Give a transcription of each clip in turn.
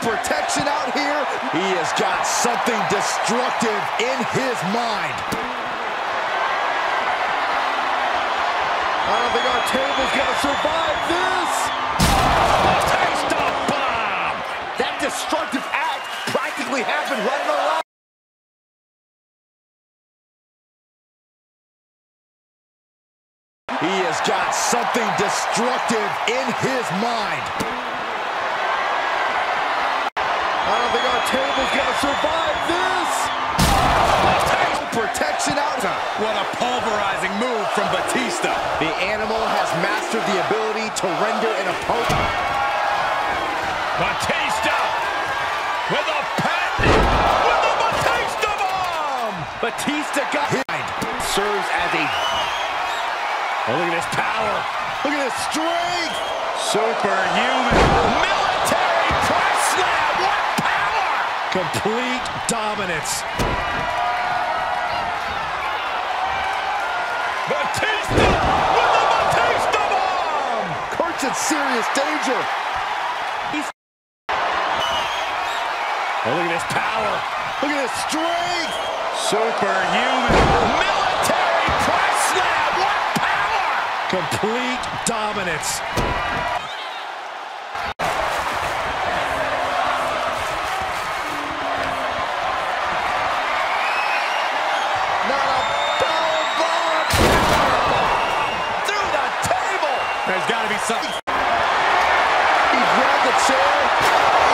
protection out here. He has got something destructive in his mind. I don't think our table's gonna survive this. Batista bomb! That destructive act practically happened right in lives. He has got something destructive in his mind. I don't think our gonna survive this. Protection out. What a pulverizing move from Batista. The animal has mastered the ability to render an opponent. Batista with a patent with the Batista bomb. Batista got hit. Serves as a Oh, look at this power. look at his strength. Superhuman. Complete dominance. Batista with the Batista bomb. Kurt's in serious danger. Oh, look at this power. Look at his strength. Superhuman. Military press slam. What power! Complete dominance. There's got to be something. He grabbed the chair.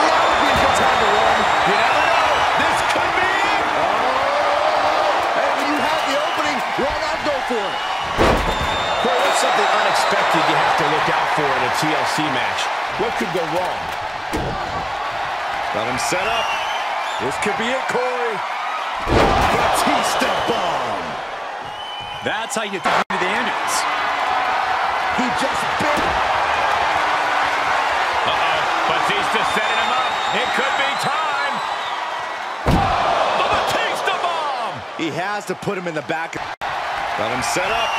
Now would be a good time to run. You never know. This could be it. Oh, and when you have the opening, why not go for it? Well, what's something unexpected you have to look out for in a TLC match? What could go wrong? Got him set up. This could be it, Corey. Batista bomb. That's how you get to the ambulance. He just bit. Uh-oh. Batista setting him up. It could be time. The Batista bomb. He has to put him in the back. Got him set up.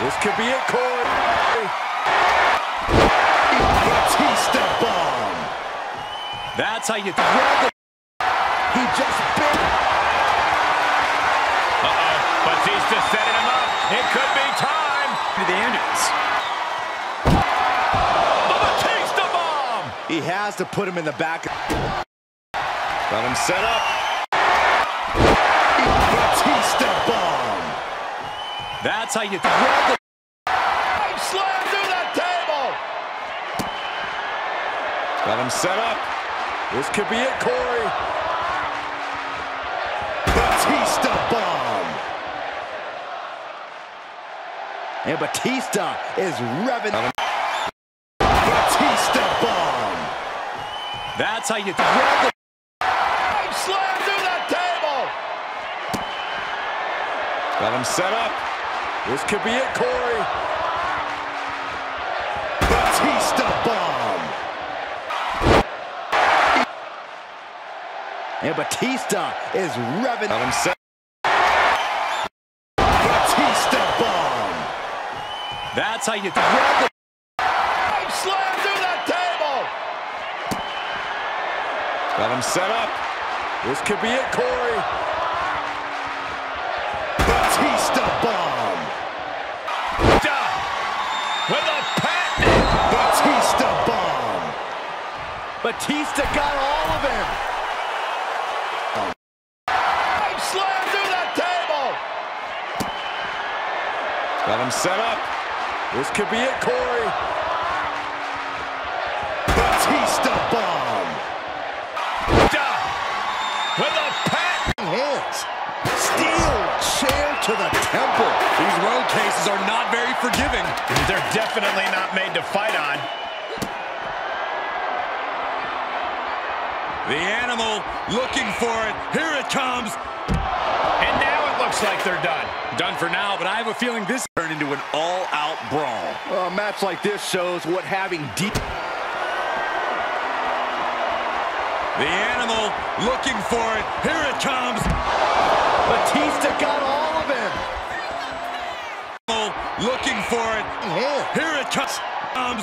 This could be it, Corey. Batista bomb. That's how you... He just has to put him in the back. Got him set up. Batista bomb. That's how you... Grab the. Slam through the table. Got him set up. This could be it, Corey. Batista bomb. And Batista is revving. That's how you... Grab the. Slam through the table. Got him set up. This could be it, Corey. Batista bomb. And Batista is revving. Got him set. Batista bomb. That's how you... Grab the. Slam through the table. Got him set up. This could be it, Corey. Batista bomb. Duh. With a patent. Batista bomb. Batista got all of him. Slam through the table. Got him set up. This could be it, Corey. Cases are not very forgiving. They're definitely not made to fight on. The animal looking for it. Here it comes. And now it looks like they're done. Done for now, but I have a feeling this turned into an all-out brawl. A match like this shows what having deep... The animal looking for it. Here it comes. Batista got all of him. Looking for it. Here it comes. And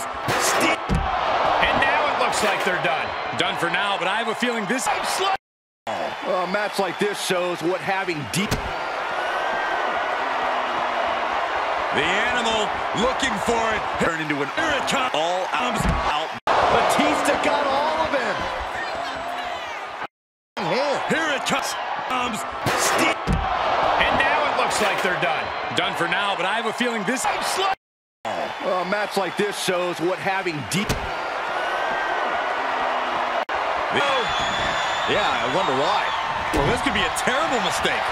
now it looks like they're done. Done for now, but I have a feeling this... A match like this shows what having deep... The animal looking for it. Turn into an... Here it comes. All arms out. Batista got all of him. Here it comes. And now it looks like they're done. Done for now, have a feeling this... A match like this shows what having deep... Oh. Yeah, I wonder why. Well, this could be a terrible mistake.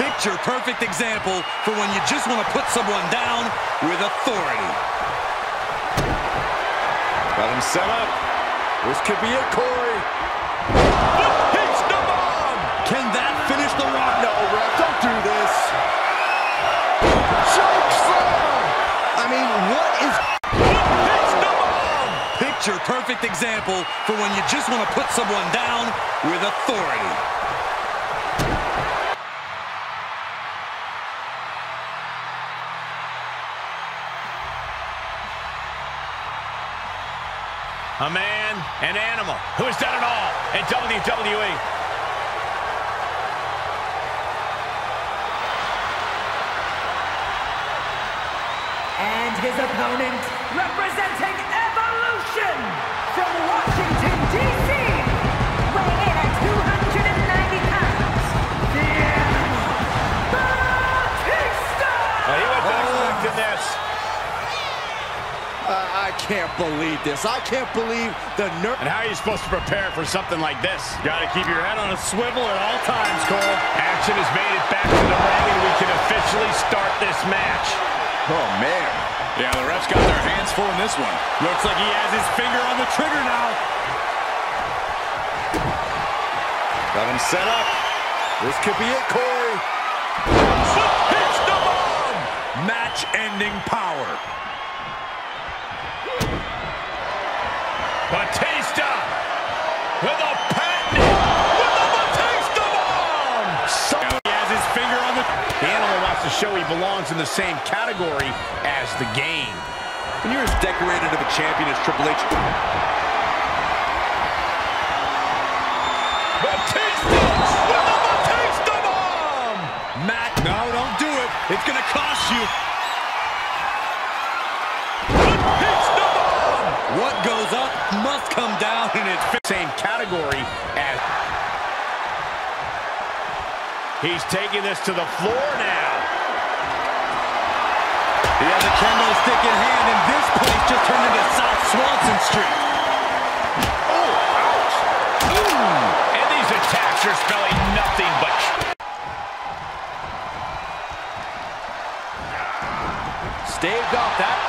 Picture perfect example for when you just want to put someone down with authority. Got him set up. This could be it, Corey. Picture perfect example for when you just want to put someone down with authority. A man, an animal, who has done it all in WWE. And his opponent, representing Evolution from Washington, D.C., weighing in at 290 pounds, the Animal, Batista! Well, he went back oh. in this. Uh, I can't believe this. I can't believe the nerve. And how are you supposed to prepare for something like this? Got to keep your head on a swivel at all times, Cole. Action has made it back to the ring, and we can officially start this match. Oh, man. Yeah, the ref's got their hands full in this one. Looks like he has his finger on the trigger now. Got him set up. This could be it, Corey. Hits the bomb! Match-ending power. To show he belongs in the same category as the game. When you're as decorated of a champion as Triple H. Batista with the Batista bomb. Matt, no, don't do it. It's gonna cost you. Batista bomb. What goes up must come down in its same category as. He's taking this to the floor now. He has a kendo stick in hand, and this place just turned into South Swanson Street. Oh, ouch. Ooh. And these attacks are spelling nothing but... Staved off that.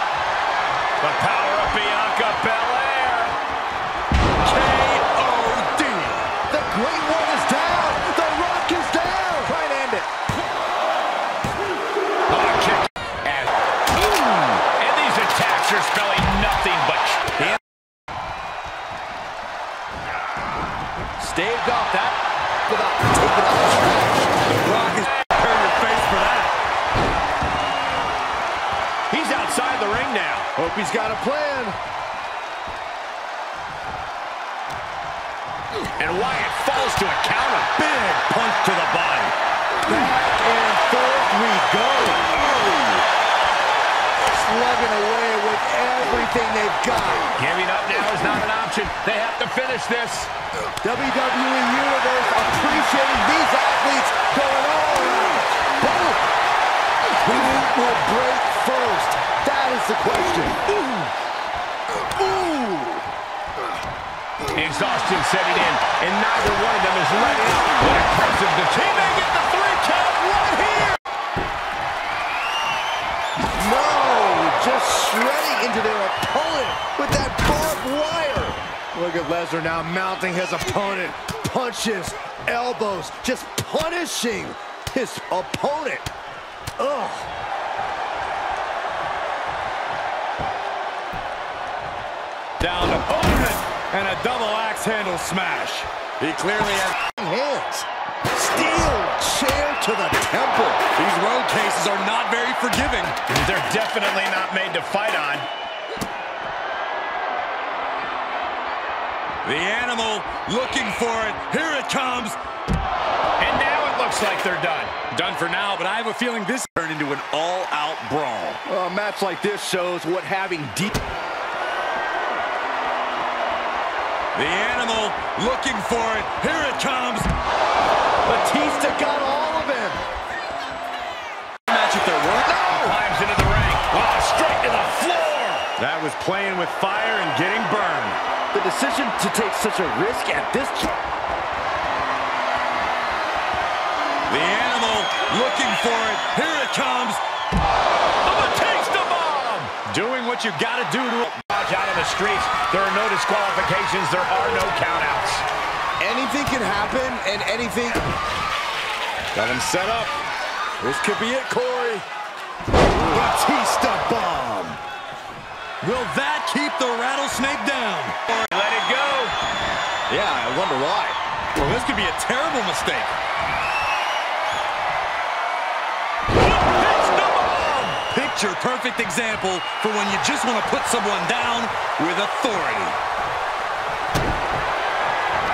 He's got a plan. And Wyatt falls to a counter. Big punch to the body. Back and forth we go. Slugging away with everything they've got. Giving up now is not an option. They have to finish this. WWE Universe appreciating these athletes going all out. Boom! Who will break first? That is the question. Ooh. Ooh. Exhaustion setting in, and neither one of them is letting up. What impressive defeat. They get the three count right here. No, just shredding into their opponent with that barbed wire. Look at Lesnar now mounting his opponent. Punches, elbows, just punishing his opponent. Ugh. Down opponent, and a double axe handle smash. He clearly has... Hands. Steel chair to the temple. These road cases are not very forgiving. They're definitely not made to fight on. The animal looking for it. Here it comes. And now it looks like they're done. Done for now, but I have a feeling this turned into an all-out brawl. Well, a match like this shows what having deep... The animal looking for it. Here it comes. Batista got all of him. Match if there weren't. Climbs into the ring. Oh, straight to the floor. That was playing with fire and getting burned. The decision to take such a risk at this... The animal looking for it. Here it comes. The Batista bomb. Doing what you got to do to dodge out on the streets. There are no disqualifications. There are no countouts. Anything can happen, and anything... Got him set up. This could be it, Corey. Batista bomb. Will that keep the rattlesnake down? Let it go. Yeah, I wonder why. Well, this could be a terrible mistake. Picture perfect example for when you just want to put someone down with authority.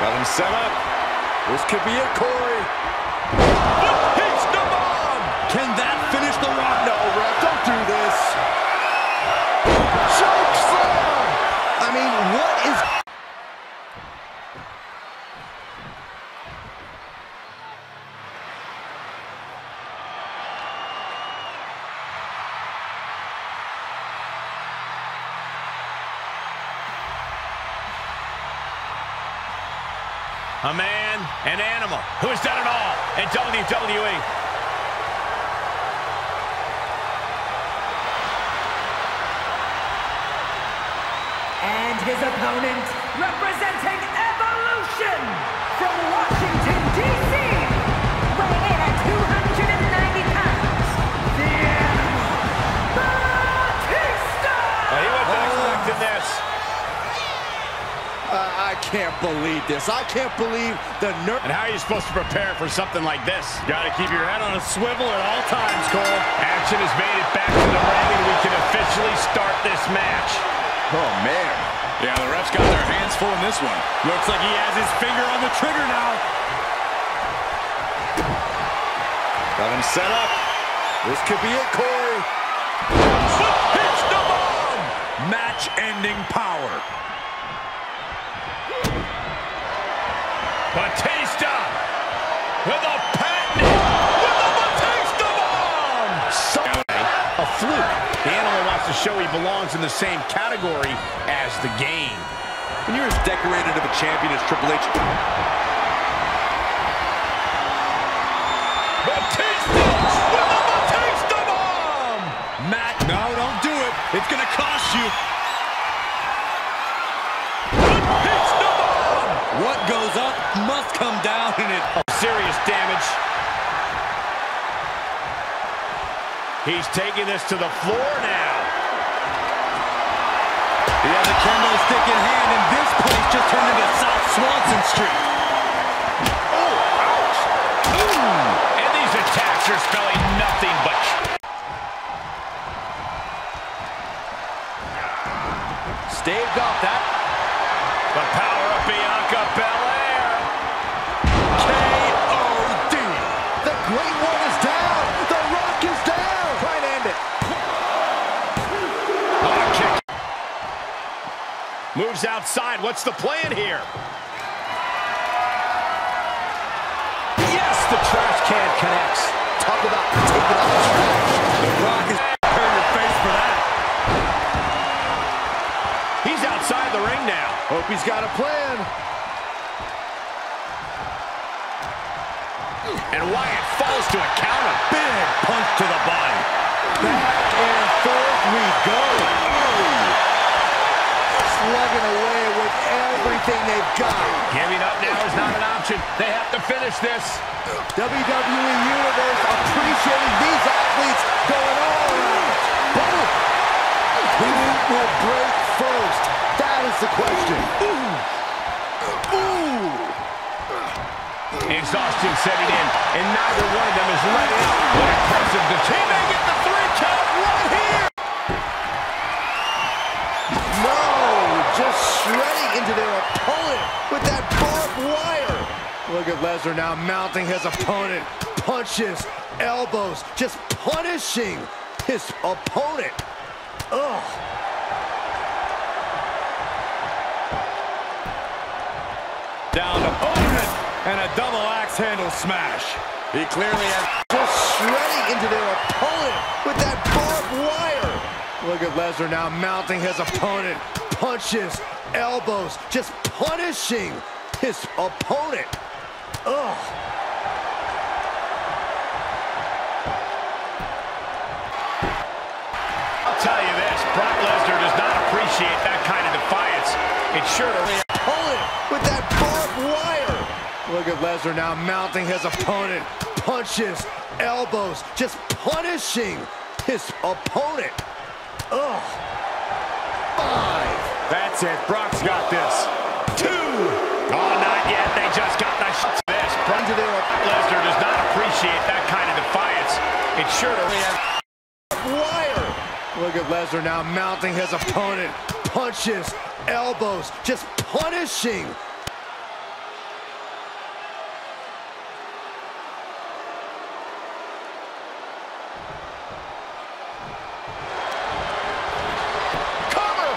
Got him set up. This could be it, Corey. An animal, who has done it all in WWE. And his opponent, representing Evolution from Washington, can't believe this. I can't believe the nerve... And how are you supposed to prepare for something like this? Got to keep your head on a swivel at all times, Cole. Action has made it back to the ring, and we can officially start this match. Oh, man. Yeah, the ref's got their hands full in this one. Looks like he has his finger on the trigger now. Got him set up. This could be it, Corey. Match-ending power. Wants to show he belongs in the same category as the game. When you're as decorated of a champion as Triple H, Batista with the Batista bomb! Matt, no, don't do it. It's going to cost you. Batista bomb! What goes up must come down, and it... Serious damage. He's taking this to the floor now. He has a kendo stick in hand, and this place just turned into South Swanson Street. Ouch! Ooh! And these attacks are spelling nothing but... Moves outside. What's the plan here? Yes, the trash can connects. Talk about taking out the trash. The Rock is preparing your face for that. He's outside the ring now. Hope he's got a plan. And Wyatt falls to a count. counter. Big punch to the body. Back and forth we go. Slugging away with everything they've got. Giving up now is not an option. They have to finish this. WWE Universe appreciating these athletes going all out. Who will break first? That is the question. Ooh. Ooh. Exhaustion setting in, and neither one of them is letting up. What impressive the three Lesnar now mounting his opponent. Punches, elbows, just punishing his opponent. Ugh. Down opponent and a double axe handle smash. He clearly has Just shredding into their opponent with that barbed wire. Look at Lesnar now mounting his opponent. Punches, elbows, just punishing his opponent. Ugh. I'll tell you this, Brock Lesnar does not appreciate that kind of defiance. It's sure to Opponent with that barbed wire. Look at Lesnar now mounting his opponent. Punches, elbows, just punishing his opponent. Ugh. Five. That's it. Brock's got this. Two. Oh, not yet. They just got the shot. Brock Into their Lesnar does not appreciate that kind of defiance. It's sure to wire. Look at Lesnar now mounting his opponent. Punches, elbows, just punishing. cover.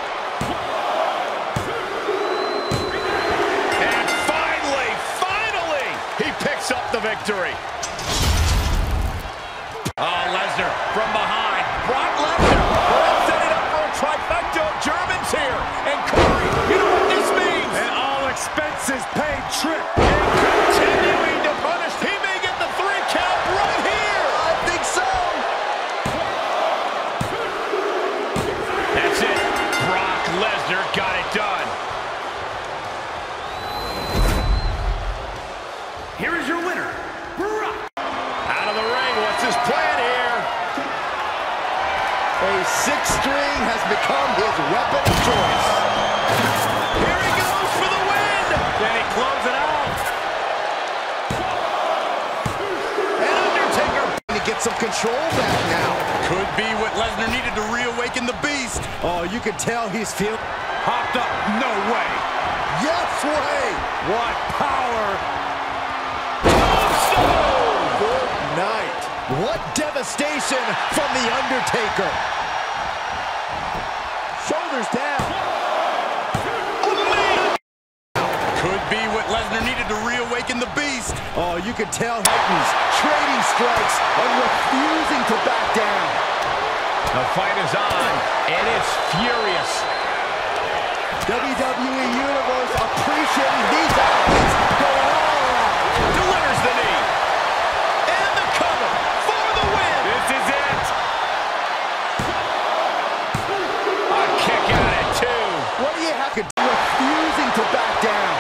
And finally, finally, he picks up the victory. Oh, you can tell he's feeling. Hopped up. No way. Yes way. What power. Oh, good night. What devastation from The Undertaker. Shoulders down. Could be what Lesnar needed to reawaken the beast. Oh, you can tell Titans trading strikes and refusing to back down. The fight is on, and it's furious. WWE Universe appreciating these athletes going all out. Delivers the knee. And the cover for the win. This is it. A kick out at two. What do you have to do refusing to back down?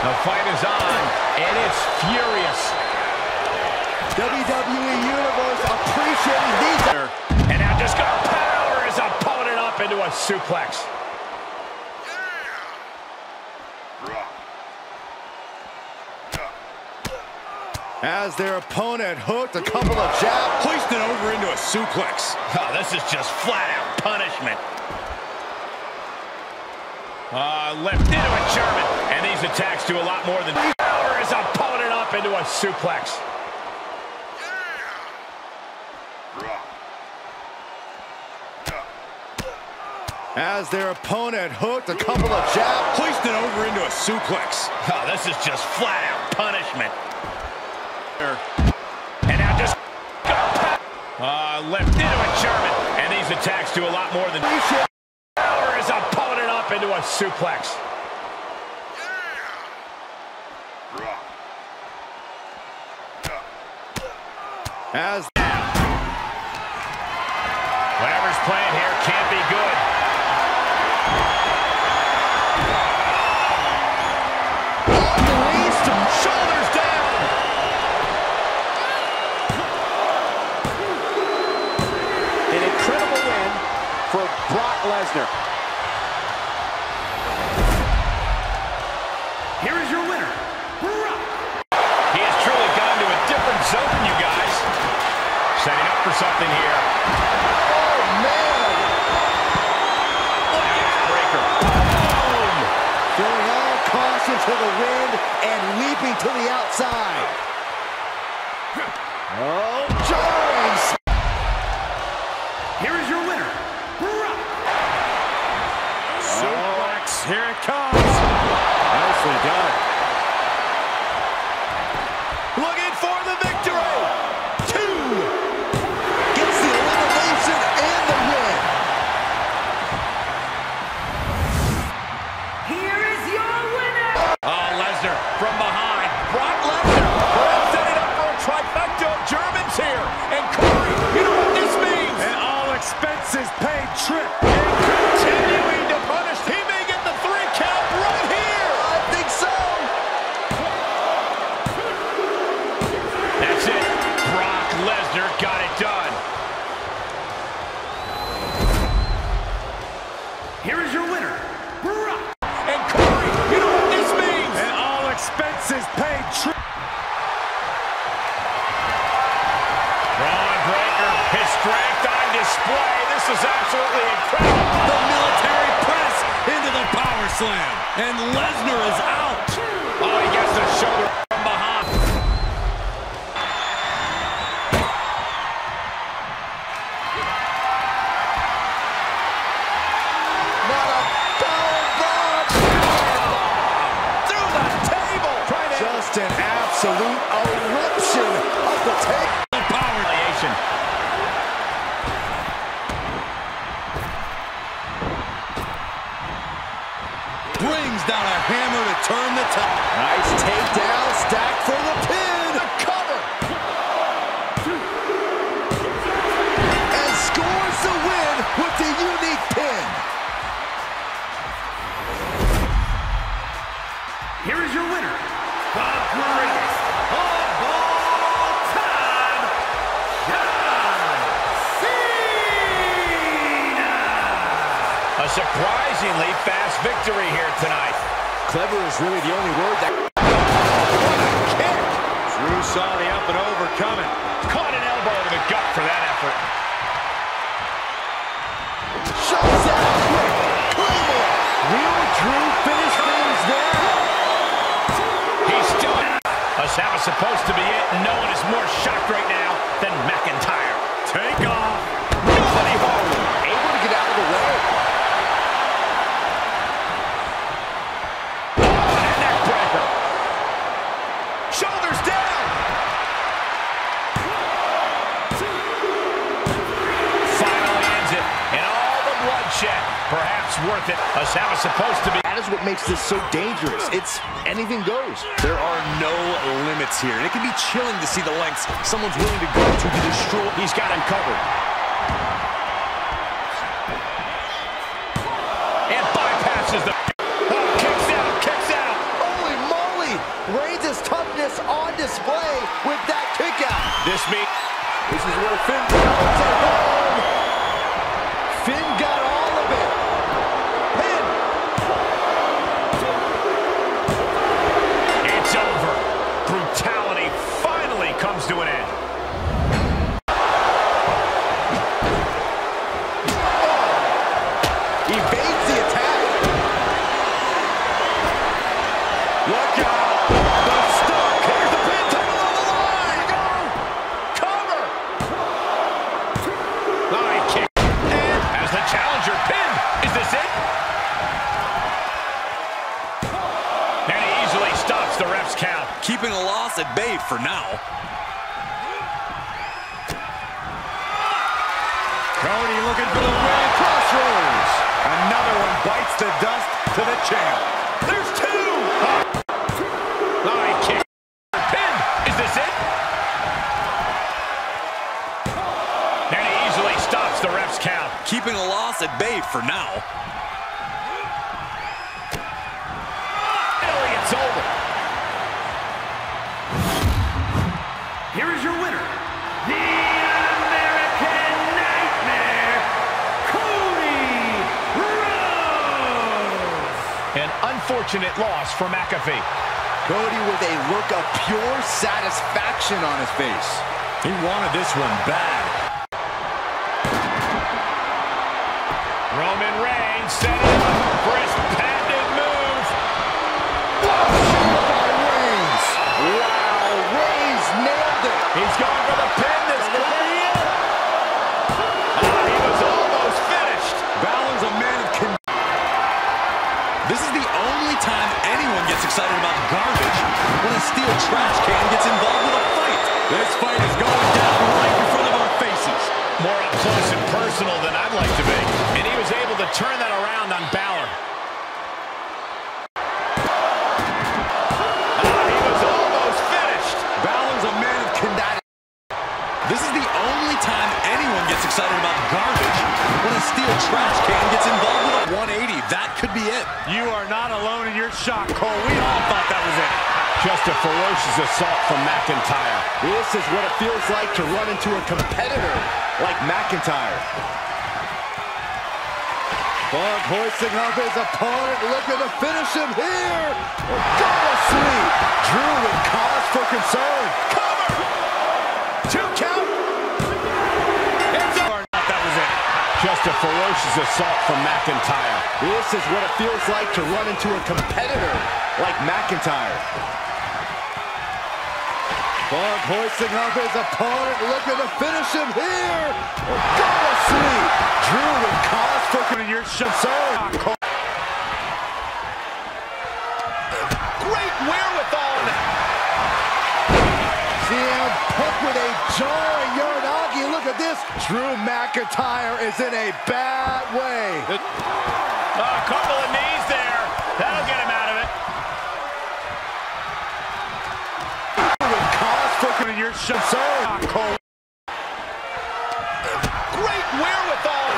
The fight is on, and it's furious. WWE Universe appreciating these a suplex. As their opponent hooked a couple of jabs. Hoisted over into a suplex. Oh, this is just flat out punishment. Uh, left into a German. And these attacks do a lot more than power his opponent up into a suplex. As their opponent hooked a couple of jabs. Hoisted over into a suplex. Oh, this is just flat out punishment. And now just uh, left into a German. And these attacks do a lot more than power his opponent up into a suplex. As Whatever's playing here can't be good. Brock Lesnar. Here is your winner, Brock. He has truly gone to a different zone, you guys. Setting up for something here. Oh, man. Breaker. Throwing all caution to the wind and leaping to the outside. Oh. Here is your winner, Brock. And Corey, you know what this means. An all expenses paid. Bron Breakker, his strength on display. This is absolutely incredible. The military press into the power slam. And Lesnar is out. Surprisingly fast victory here tonight. Clever is really the only word that... Kick. Drew saw the up and over coming. Caught an elbow to the gut for that effort. Shows out quick. Claymore. Will Drew finish things there? He's still... Us that was supposed to be it, and no one is more shocked right now than McIntyre. Worth it. Us that was supposed to be... That is what makes this so dangerous. It's anything goes. There are no limits here. And it can be chilling to see the lengths someone's willing to go to to destroy. He's got him covered. unfortunate loss for McAfee. Cody with a look of pure satisfaction on his face. He wanted this one bad. Roman Reigns set him up for his patented move. Wow, Reigns. Wow, Reigns nailed it. He's going for the pin. Trash can gets involved with a fight. This fight is going down right in front of our faces. More up close and personal than I'd like to be. And he was able to turn that around on ferocious assault from McIntyre. This is what it feels like to run into a competitor like McIntyre. Bug hoisting up his opponent, looking to finish him here. Oh, Go to sleep. Drew with cause for concern. Cover! Two count. It's over. That was it. Just a ferocious assault from McIntyre. This is what it feels like to run into a competitor like McIntyre. Bug hoisting up his opponent, looking to finish him here. Go to sleep. Drew with cause for Your concern. Great wherewithal. CM Punk with a jarring Uranage. Look at this. Drew McIntyre is in a bad way. A couple of knees there. That'll get him out of it. For Your shot. concern. Cole. Great wherewithal.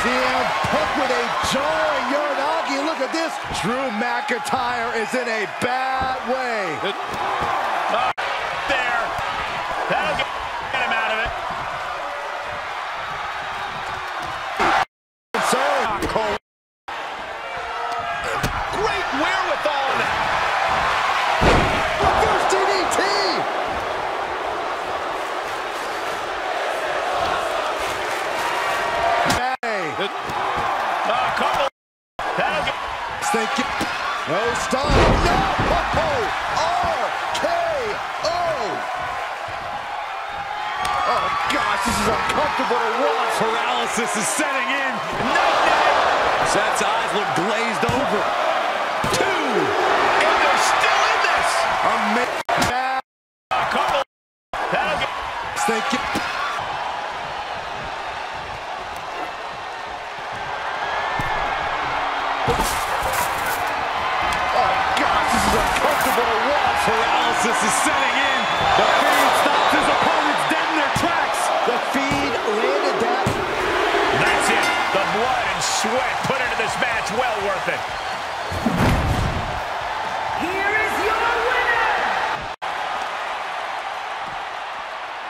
CM Punk with a jarring Uranage. Look at this. Drew McIntyre is in a bad way.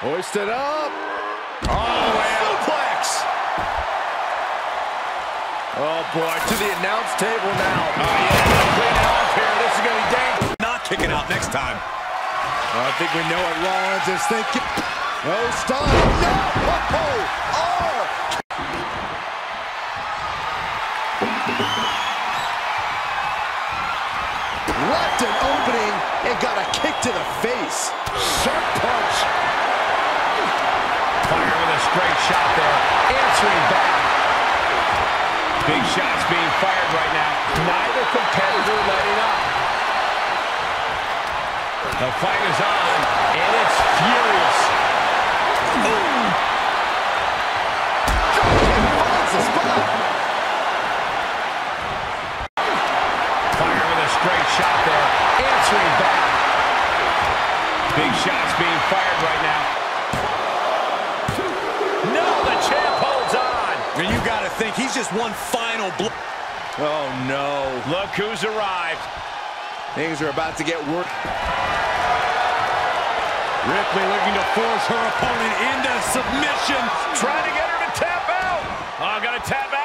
Hoisted up. Oh, suplex. Oh, boy, to the announce table now. Oh, yeah. Off here. This is going to be dangerous. Not kicking out next time. I think we know what Rollins is thinking. No stop. No. Oh, oh. R. Left an opening and got a kick to the face. Sharp punch. Straight shot there. Answering back. Big shots being fired right now. Neither competitor letting up. The fight is on, and it's furious. Finds just one final blow. Oh, no. Look who's arrived. Things are about to get worse. Ripley looking to force her opponent into submission. Trying to get her to tap out. Oh, gonna tap out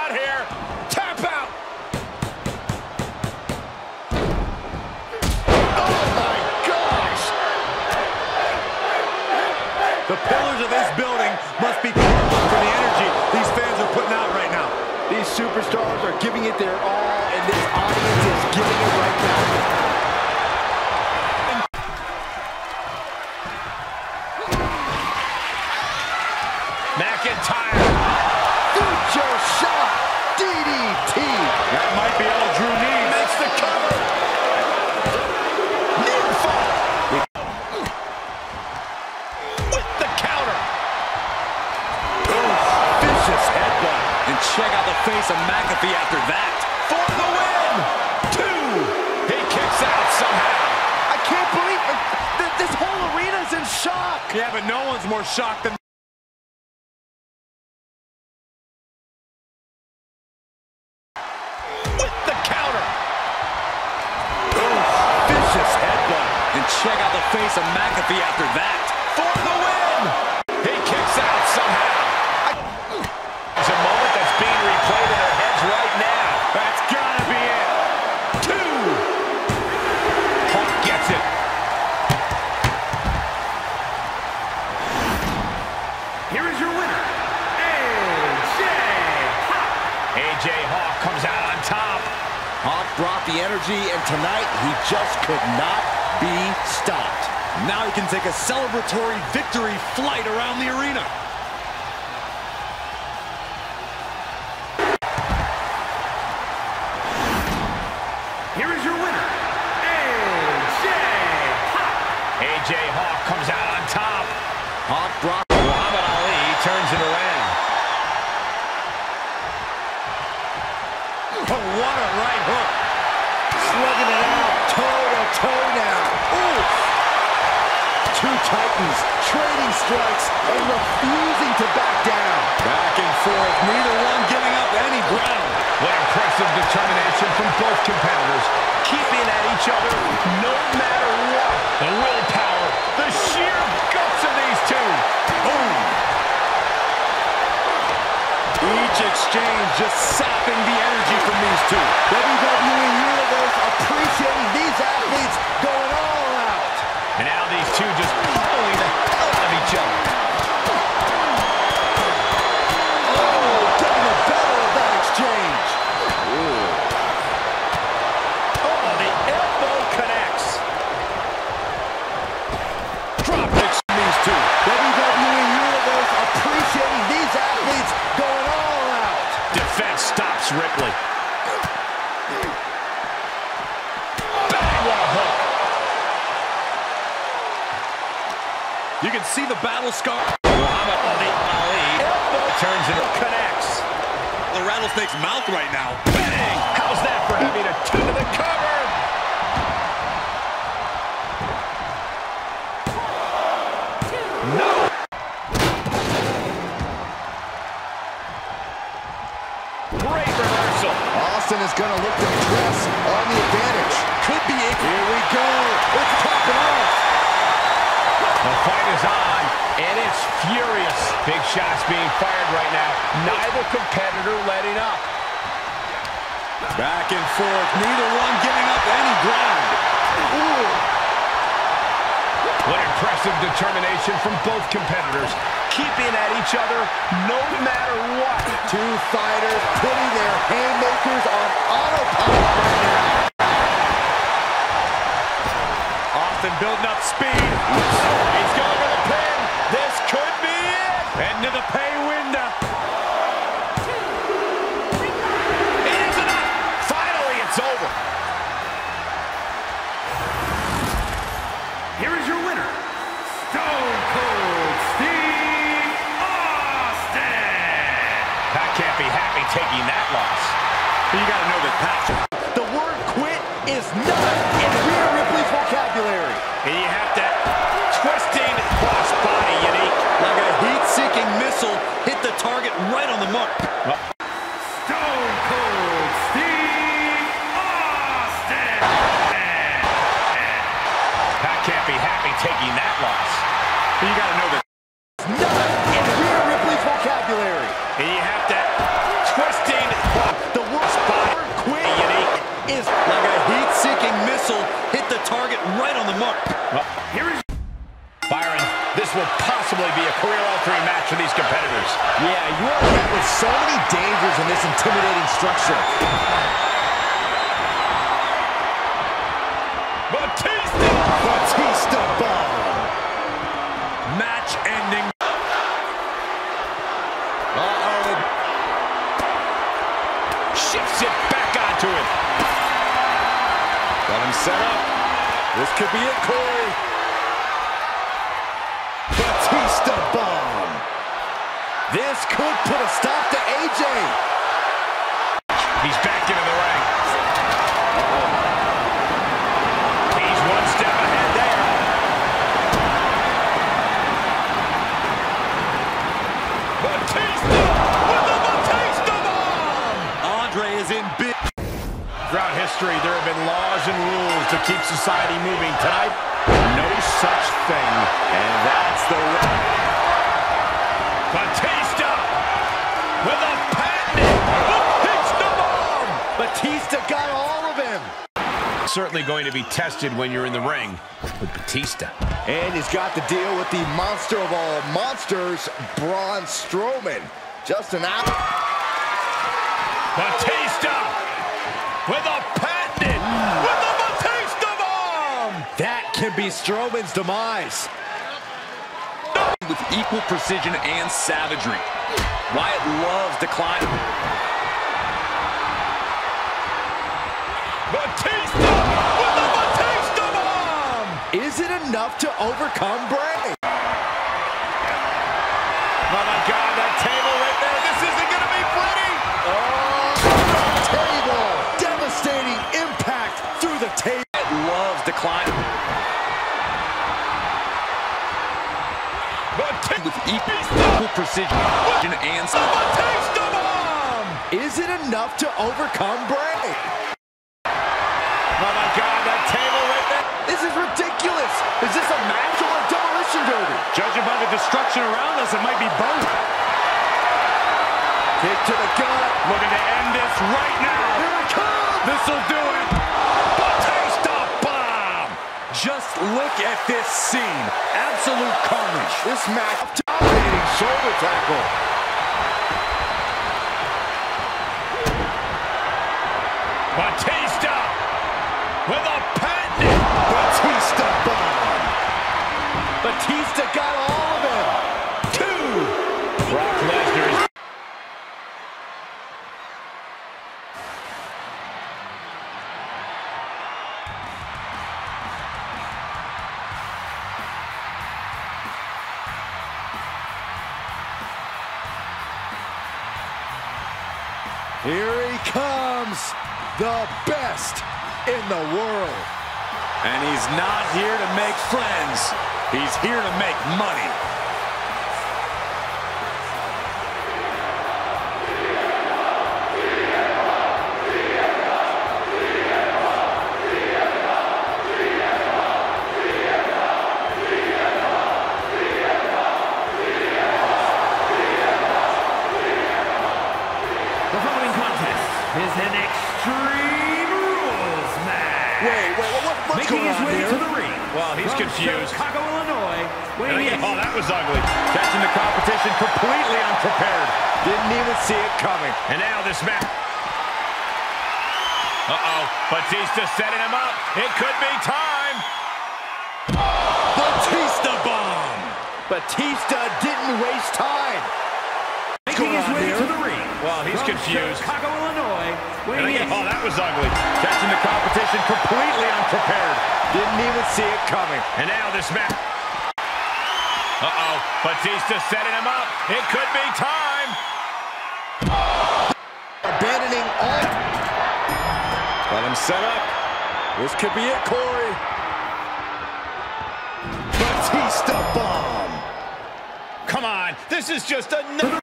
giving it their all, and this audience is giving it right now. McIntyre. Future Shock. DDT. Face of McAfee after that. For the win. Two. He kicks out somehow. I can't believe it. Th- This whole arena's in shock. Yeah, but no one's more shocked than With the counter. Vicious headbutt. And check out the face of McAfee after that. For the win. He kicks out somehow. The energy, and tonight he just could not be stopped. Now he can take a celebratory victory flight around the arena. Each other no matter what. The willpower, the sheer guts of these two. Boom. Each exchange just sapping the energy from these two. WWE scar. Muhammad Ali. Ali. Turns and connects. The rattlesnake's mouth right now. Bang! How's that for having a two to the cover? No! Great reversal. Austin is going to look to press on the advantage. Could be it. Here we go. It's popping off. The fight is on, and it's furious. Big shots being fired right now. Neither competitor letting up. Back and forth, neither one giving up any ground. What impressive determination from both competitors. Keeping at each other no matter what. Two fighters putting their haymakers on autopilot right now. Austin building up speed. He's going to the pin. This could be it. Into the pay window. It is enough. Finally, it's over. Here is your winner, Stone Cold Steve Austin. Pat can't be happy taking that loss. You got to know that Pat. Loss. You got to know that. Andre is in big. Throughout history, there have been laws and rules to keep society moving. Tonight, no such thing. And that's the... Batista with a patented Batista bomb! Batista got all of him. Certainly going to be tested when you're in the ring with Batista. And he's got to deal with the monster of all monsters, Braun Strowman. Just an out. Batista with a patented with the Batista bomb! That can be Strowman's demise. with equal precision and savagery. Wyatt loves to climb. Batista with the Batista bomb! Is it enough to overcome Bray? Oh my God, that table right there, this isn't gonna be pretty! Table. Devastating impact through the table. Wyatt loves to climb. Batista with equal precision and! Is it enough to overcome Bray? Oh my God, that table right there. This is ridiculous. Is this a match or a demolition derby? Judging by the destruction around us, it might be both. Kick to the gut. Looking to end this right now. Here it comes. This'll do it. Batista bomb! Just look at this scene. Absolute carnage. This match shoulder tackle. The world. And he's not here to make friends. He's here to make money.